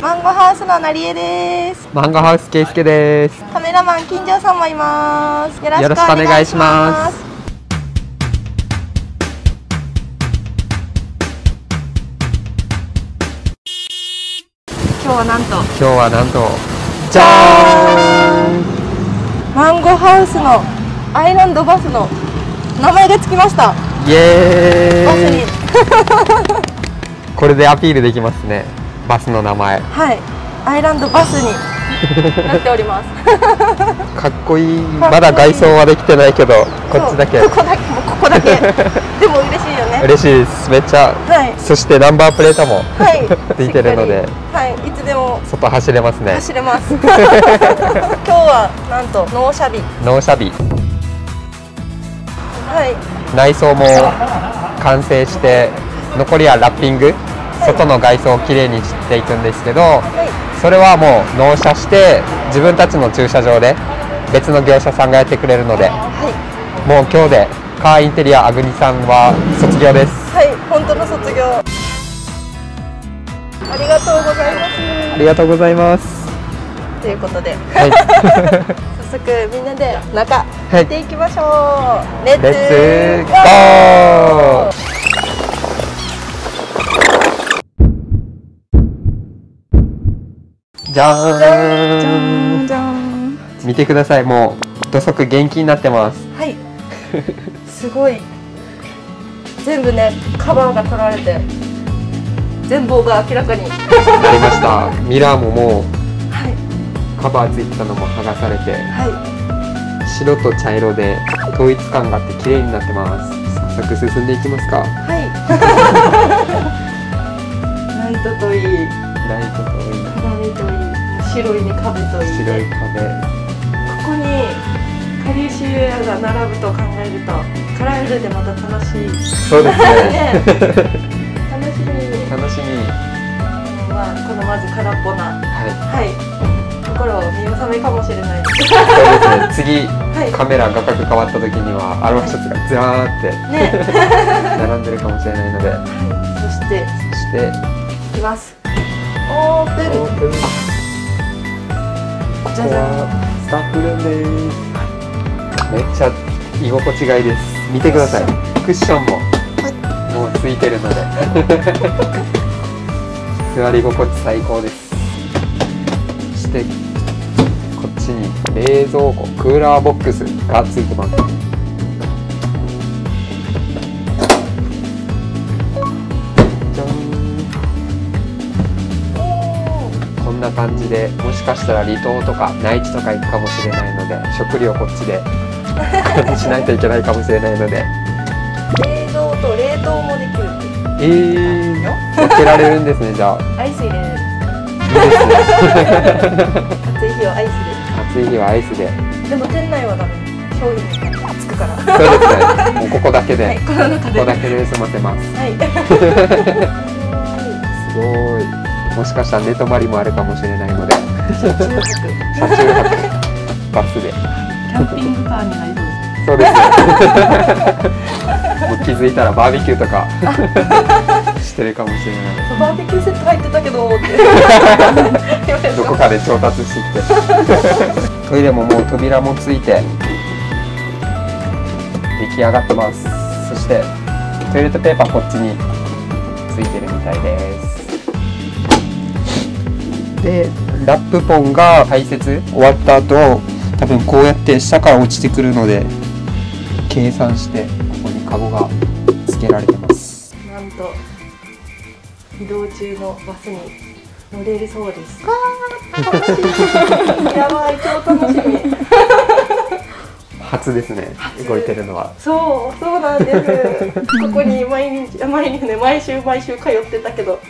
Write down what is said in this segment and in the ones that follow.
マンゴーハウスの成江です。マンゴーハウス圭介です。カメラマン金城さんもいます。よろしくお願いします。今日はなんと。今日はなんと。じゃーん。マンゴーハウスのアイランドバスの名前がつきました。イエーイ。これでアピールできますねバスの名前。はい。アイランドバスに なっております。かっこいい。まだ外装はできてないけどこっちだけ。ここだけもうここだけ。でも嬉しいよね。嬉しいです。めっちゃ。はい。そしてナンバープレートもはい。ついてるので。はい。いつでも。外走れますね。走れます。今日はなんと納車日。納車日。はい。内装も完成して残りはラッピング外の外装をきれいにしていくんですけどはいそれはもう納車して自分たちの駐車場で別の業者さんがやってくれるのではい。もう今日でカーインテリアアグニさんは卒業です。はい本当の卒業。ありがとうございます。ありがとうございます。ということで。はい。早速みんなで中はい。行っていきましょう、レッツレッツゴーじゃじゃーん。んじゃん見てください。もう土足元気になってます。はい。すごい。全部ねカバーが取られて全貌が明らかに。なりました。ミラーももうはい。カバーついてたのも剥がされては白と茶色で統一感があって綺麗になってます。早速進んでいきますか。いはい。ライトといい。ライトといい白いね壁といい白いこ壁。こにカリウシウェアが並ぶと考えるとカラフルでまた楽しい。そうですね。ね 楽しみ。楽しみ。まあこのまず空っぽなはいはい心を見納めかもしれないですそうですね次はいカメラ画角変わった時にはアロハシャツがずらーってね並んでるかもしれないのでそしてそしていきますオープンオープンこはスタッフルームです。めっちゃ居心地がいいです。見てください。クッションももうついてるので。座り心地最高です。そしてこっちに冷蔵庫クーラーボックスがついてます感じでもしかしたら離島とか内地とか行くかもしれないので食料こっちで しないといけないかもしれないので。冷蔵と冷凍もできるっていう。えー、分けられるんですねじゃあ。アイス入れる。いいです。ね暑い日はアイス暑い日はアイスで。ででも店内はダメ商品がつくから。そうですね。もうここだけで、はいここだけで済ませます。はい。すごいもしかしたら寝泊まりもあるかもしれないので。車中泊車中泊バスで。キャンピングカーになりそうです。そうです。ねもう気づいたらバーベキューとか。してるかもしれない。バーベキューセット入ってたけどどこかで調達してきて。トイレももう扉もついて。出来上がってます。そしてトイレットペーパーこっちについてるみたいですでラップポンが排泄終わった後多分こうやって下から落ちてくるので計算してここにカゴが付けられてますなんと移動中のバスに乗れるそうです。やばい超楽しみ。初ですね動いてるのはそうそうなんです。ここに毎日毎日ね毎週毎週通ってたけど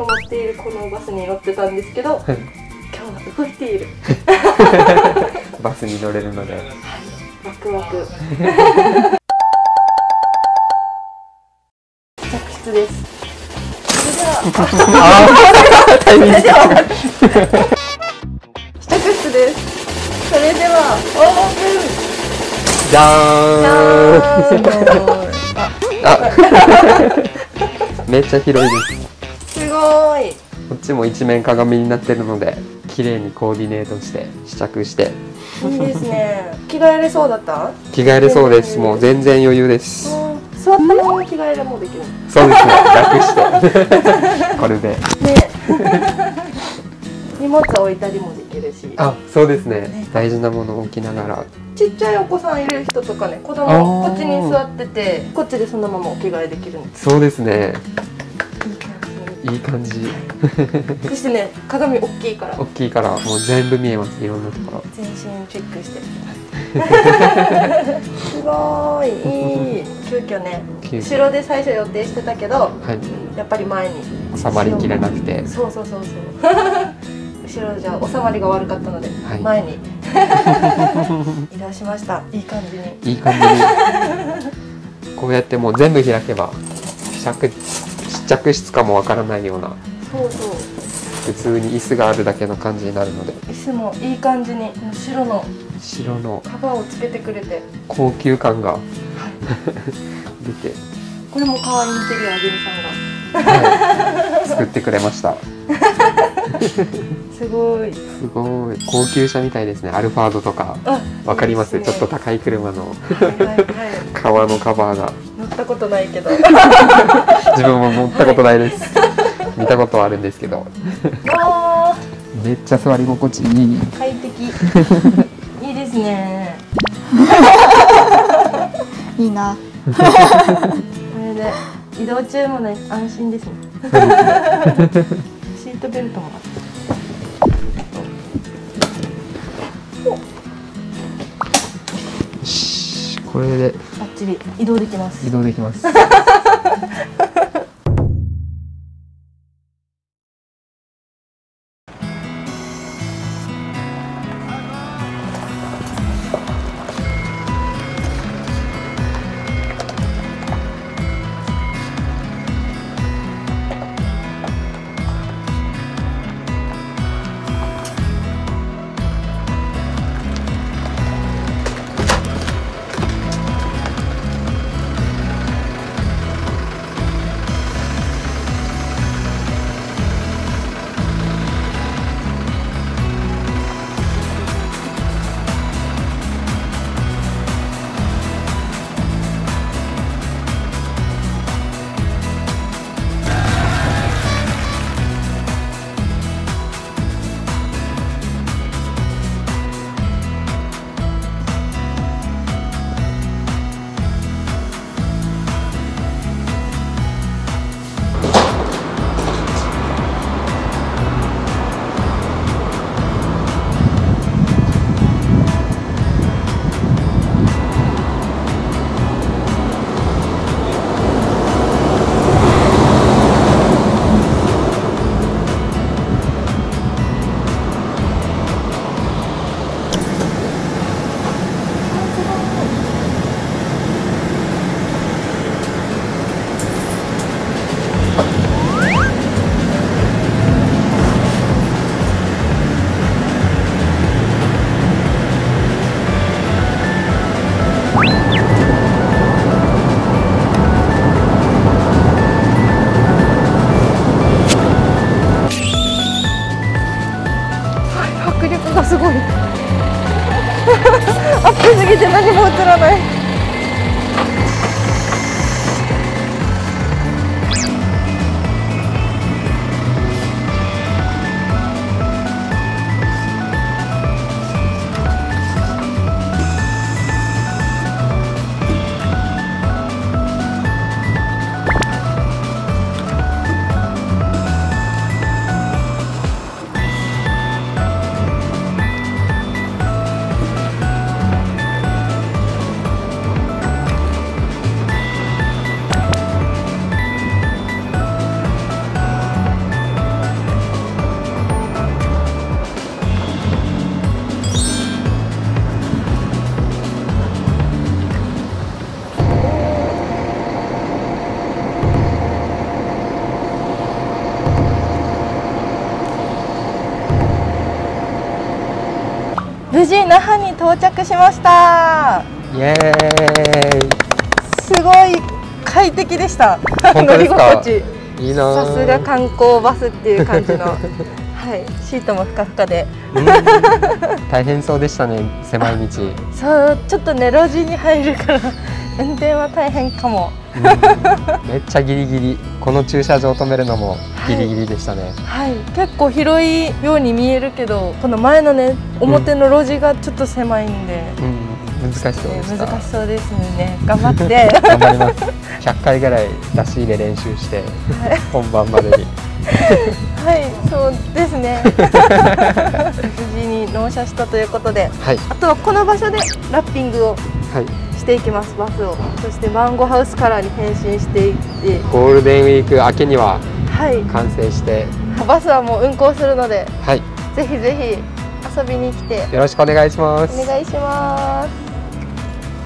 止まっているこのバスに乗ってたんですけど今日は動いている。バスに乗れるので。ワクワク。着室です。それでは試着室です。それではオープン。じゃーんああめっちゃ広い。ですすごーい。こっちも一面鏡になってるので綺麗にコーディネートして試着して。いいですね。着替えれそうだった？着替えれそうです。もう全然余裕です。うん。座ったまま着替えれもできる。そうですね。楽して。これで。ね。荷物置いたりもできるし。あそうですね。ね。大事なものを置きながら。ちっちゃいお子さんいる人とかね子供こっちに座っててこっちでそのままお着替えできるんです。そうですねいい感じ。そしてね鏡大きいから。大きいからもう全部見えますいろんなところ。全身チェックして。すごいいい。急遽ね後ろで最初予定してたけどはい。やっぱり前に。収まりきれなくて。そうそうそうそう。後ろじゃ収まりが悪かったので、はい。前に。移動しました。いい感じに。いい感じに。こうやってもう全部開けば試着試着室かもわからないようなそうそう。普通に椅子があるだけの感じになるので。椅子もいい感じに白の白のカバーをつけてくれて。高級感が出て、これも可愛いインテリアあげみさんが。はい、作ってくれました。すごい。すごい。高級車みたいですね。アルファードとか。あわかります？ね。ちょっと高い車の。はいはいはい。革のカバーが。乗ったことないけど。自分も乗ったことないです。見たことはあるんですけど。わめっちゃ座り心地いい。ー快適。いいですね。いいな。これで移動中もね安心ですね。シートベルトもこれでバッチリ移動できます。移動できます 何も無事那覇に到着しました。イエーイ。すごい快適でした。乗り心地。いいなさすが観光バスっていう感じの。はい。シートもふかふかで。うん。大変そうでしたね狭い道、そうちょっとね路地に入るから運転は大変かも。うん。めっちゃギリギリ。この駐車場止めるのもギリギリでしたね、はい。結構広いように見えるけどこの前のね表の路地がちょっと狭いんで、うん、難しそうで難しそうですね。頑張って。頑張ります。100回ぐらい出し入れ練習して本番までに。はい。そうですね。無事に納車したということで。はい。あとはこの場所でラッピングを。はいしていきます。バスを。そしてマンゴーハウスカラーに変身していって。ゴールデンウィーク明けにははい。完成して。バスはもう運行するので。はい。ぜひぜひ遊びに来て。よろしくお願いします。お願いします。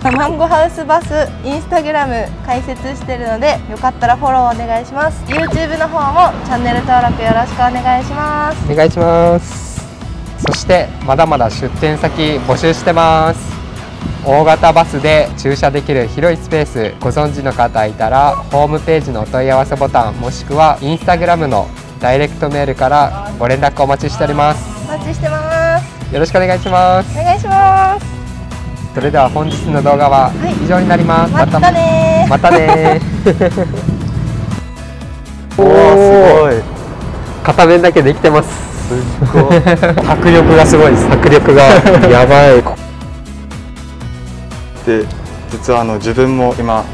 マンゴーハウスバスインスタグラム開設してるのでよかったらフォローお願いします。YouTube の方もチャンネル登録よろしくお願いします。お願いします。そしてまだまだ出店先募集してます大型バスで駐車できる広いスペースご存知の方いたらホームページのお問い合わせボタンもしくはインスタグラムのダイレクトメールからご連絡お待ちしております。お待ちしてます。よろしくお願いします。お願いします。それでは本日の動画は以上になります、またねー。またねー おー。すごい。片面だけできてます。すっごい。迫力がすごいです。迫力が。やばいで実はあの自分も今